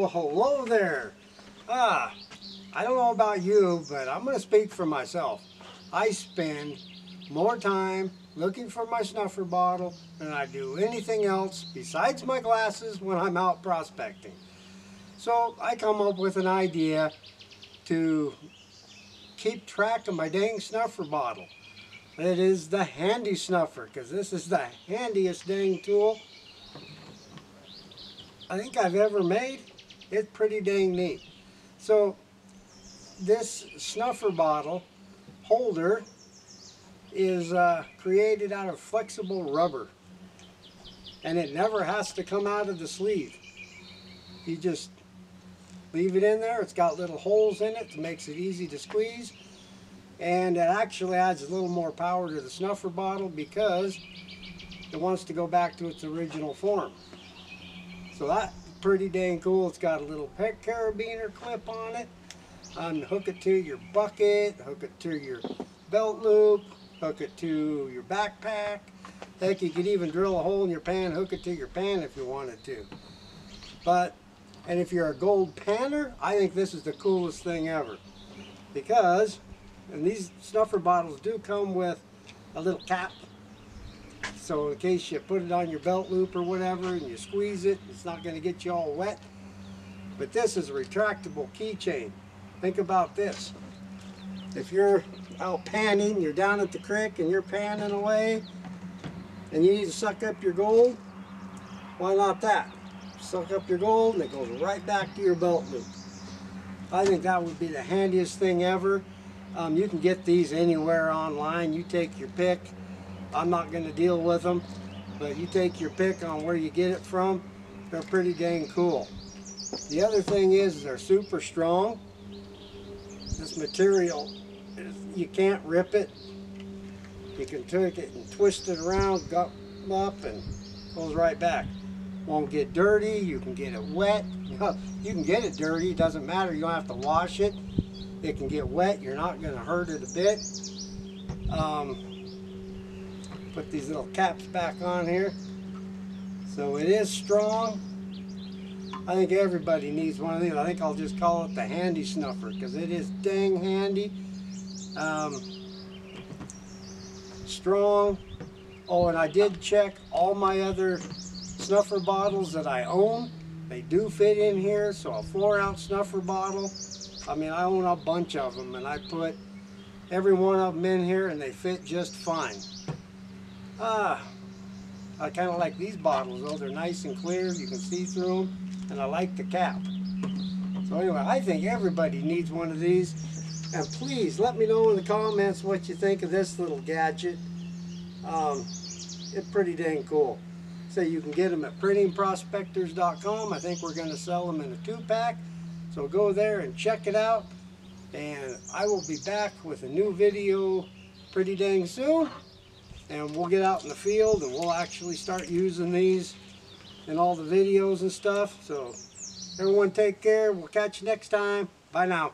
Well, hello there. Ah, I don't know about you, but I'm going to speak for myself. I spend more time looking for my snuffer bottle than I do anything else besides my glasses when I'm out prospecting. So I come up with an idea to keep track of my dang snuffer bottle. It is the handy snuffer because this is the handiest dang tool I think I've ever made. It's pretty dang neat. So this snuffer bottle holder is uh, created out of flexible rubber and it never has to come out of the sleeve. You just leave it in there. It's got little holes in it that makes it easy to squeeze and it actually adds a little more power to the snuffer bottle because it wants to go back to its original form. So that's pretty dang cool. It's got a little pet carabiner clip on it. Unhook it to your bucket, hook it to your belt loop, hook it to your backpack. Heck, you could even drill a hole in your pan, hook it to your pan if you wanted to. But, and if you're a gold panner, I think this is the coolest thing ever. Because, and these snuffer bottles do come with a little cap. So in case you put it on your belt loop or whatever and you squeeze it, it's not going to get you all wet. But this is a retractable keychain. Think about this. If you're out panning, you're down at the creek and you're panning away, and you need to suck up your gold, why not that? Suck up your gold and it goes right back to your belt loop. I think that would be the handiest thing ever. Um, you can get these anywhere online. You take your pick. I'm not going to deal with them, but you take your pick on where you get it from. They're pretty dang cool. The other thing is they're super strong. This material you can't rip it. You can take it and twist it around, up, and goes right back. Won't get dirty. You can get it wet. You can get it dirty. It doesn't matter. You don't have to wash it. It can get wet. You're not going to hurt it a bit. Um, put these little caps back on here. So it is strong. I think everybody needs one of these. I think I'll just call it the handy snuffer because it is dang handy. Um, strong. Oh, and I did check all my other snuffer bottles that I own. They do fit in here, so a four ounce snuffer bottle. I mean, I own a bunch of them and I put every one of them in here and they fit just fine. Ah, I kind of like these bottles though. They're nice and clear. You can see through them and I like the cap. So anyway, I think everybody needs one of these. And please let me know in the comments what you think of this little gadget. Um, it's pretty dang cool. So you can get them at printingprospectors.com. I think we're going to sell them in a two-pack. So go there and check it out. And I will be back with a new video pretty dang soon. And we'll get out in the field and we'll actually start using these in all the videos and stuff. So everyone take care. We'll catch you next time. Bye now.